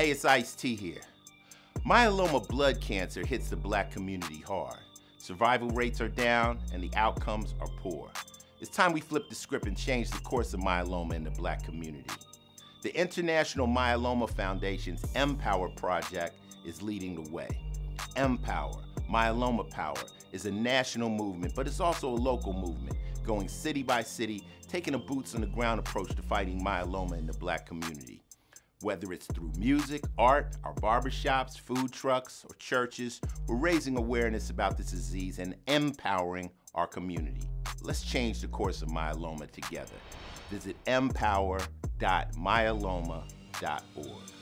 Hey, it's Ice-T here. Myeloma blood cancer hits the black community hard. Survival rates are down and the outcomes are poor. It's time we flip the script and change the course of myeloma in the black community. The International Myeloma Foundation's M-Power project is leading the way. M-Power, Myeloma Power, is a national movement, but it's also a local movement, going city by city, taking a boots on the ground approach to fighting myeloma in the black community. Whether it's through music, art, our barbershops, food trucks, or churches, we're raising awareness about this disease and empowering our community. Let's change the course of myeloma together. Visit mpower.myeloma.org.